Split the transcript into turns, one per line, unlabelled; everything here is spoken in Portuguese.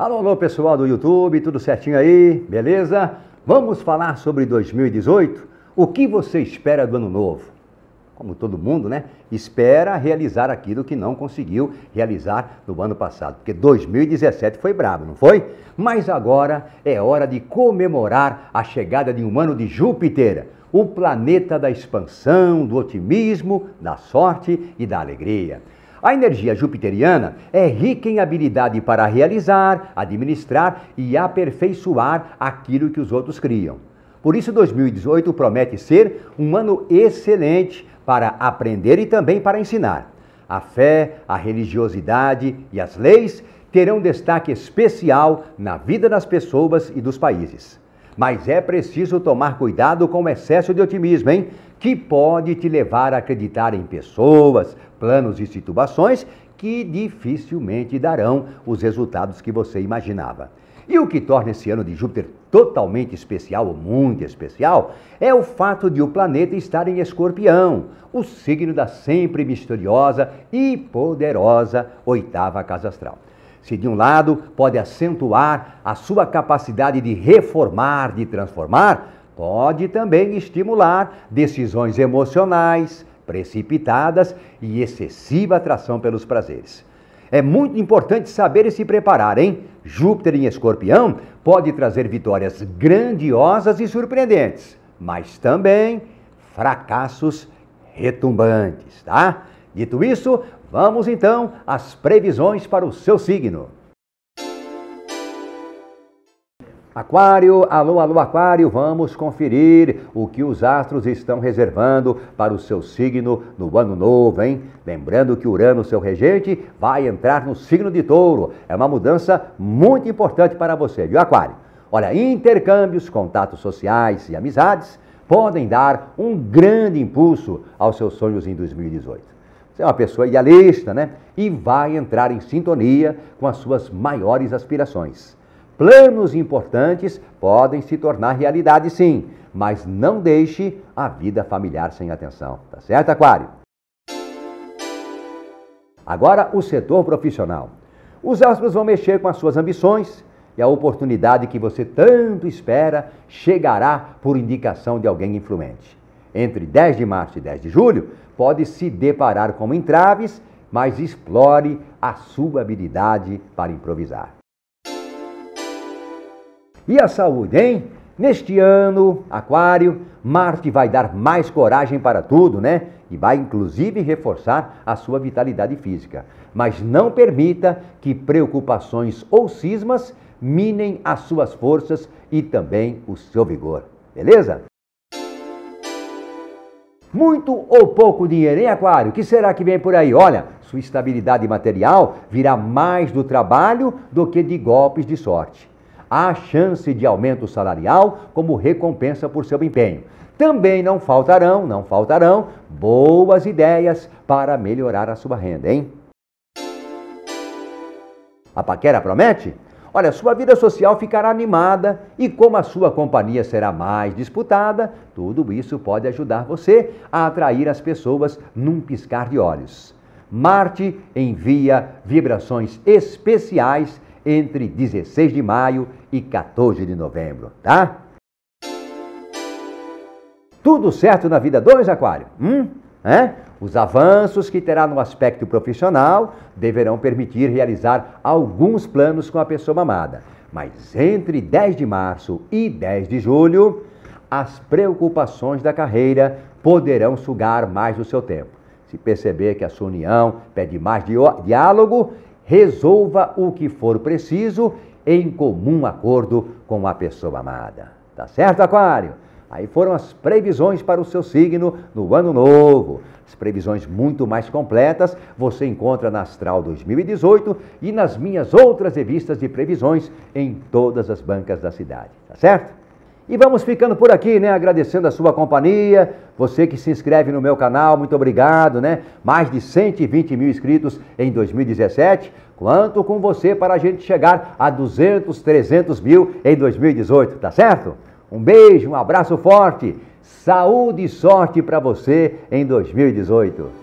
Alô, alô, pessoal do YouTube, tudo certinho aí? Beleza? Vamos falar sobre 2018? O que você espera do ano novo? Como todo mundo, né? Espera realizar aquilo que não conseguiu realizar no ano passado. Porque 2017 foi brabo, não foi? Mas agora é hora de comemorar a chegada de um ano de Júpiter, o planeta da expansão, do otimismo, da sorte e da alegria. A energia jupiteriana é rica em habilidade para realizar, administrar e aperfeiçoar aquilo que os outros criam. Por isso, 2018 promete ser um ano excelente para aprender e também para ensinar. A fé, a religiosidade e as leis terão destaque especial na vida das pessoas e dos países. Mas é preciso tomar cuidado com o excesso de otimismo, hein? Que pode te levar a acreditar em pessoas, planos e situações que dificilmente darão os resultados que você imaginava. E o que torna esse ano de Júpiter totalmente especial, ou muito especial, é o fato de o planeta estar em escorpião, o signo da sempre misteriosa e poderosa oitava casa astral. Se de um lado pode acentuar a sua capacidade de reformar, de transformar, pode também estimular decisões emocionais, precipitadas e excessiva atração pelos prazeres. É muito importante saber e se preparar, hein? Júpiter em escorpião pode trazer vitórias grandiosas e surpreendentes, mas também fracassos retumbantes, tá? Dito isso, vamos então às previsões para o seu signo. Aquário, alô, alô, Aquário, vamos conferir o que os astros estão reservando para o seu signo no ano novo, hein? Lembrando que Urano, seu regente, vai entrar no signo de touro. É uma mudança muito importante para você, viu, Aquário? Olha, intercâmbios, contatos sociais e amizades podem dar um grande impulso aos seus sonhos em 2018. Você é uma pessoa idealista, né? E vai entrar em sintonia com as suas maiores aspirações. Planos importantes podem se tornar realidade sim, mas não deixe a vida familiar sem atenção, tá certo, Aquário? Agora, o setor profissional. Os astros vão mexer com as suas ambições e a oportunidade que você tanto espera chegará por indicação de alguém influente. Entre 10 de março e 10 de julho, pode se deparar com entraves, mas explore a sua habilidade para improvisar. E a saúde, hein? Neste ano, Aquário, Marte vai dar mais coragem para tudo, né? E vai inclusive reforçar a sua vitalidade física. Mas não permita que preocupações ou cismas minem as suas forças e também o seu vigor. Beleza? Muito ou pouco dinheiro, hein, Aquário? O que será que vem por aí? Olha, sua estabilidade material virá mais do trabalho do que de golpes de sorte há chance de aumento salarial como recompensa por seu empenho. Também não faltarão, não faltarão boas ideias para melhorar a sua renda, hein? A paquera promete? Olha, sua vida social ficará animada e como a sua companhia será mais disputada, tudo isso pode ajudar você a atrair as pessoas num piscar de olhos. Marte envia vibrações especiais entre 16 de maio e 14 de novembro, tá? Tudo certo na vida 2, Aquário? Hum? É? Os avanços que terá no aspecto profissional deverão permitir realizar alguns planos com a pessoa amada. Mas entre 10 de março e 10 de julho, as preocupações da carreira poderão sugar mais o seu tempo. Se perceber que a sua união pede mais diálogo, resolva o que for preciso em comum acordo com a pessoa amada. Tá certo, Aquário? Aí foram as previsões para o seu signo no ano novo. As previsões muito mais completas você encontra na Astral 2018 e nas minhas outras revistas de previsões em todas as bancas da cidade. Tá certo? E vamos ficando por aqui, né? Agradecendo a sua companhia, você que se inscreve no meu canal, muito obrigado, né? Mais de 120 mil inscritos em 2017. Quanto com você para a gente chegar a 200, 300 mil em 2018, tá certo? Um beijo, um abraço forte, saúde e sorte para você em 2018.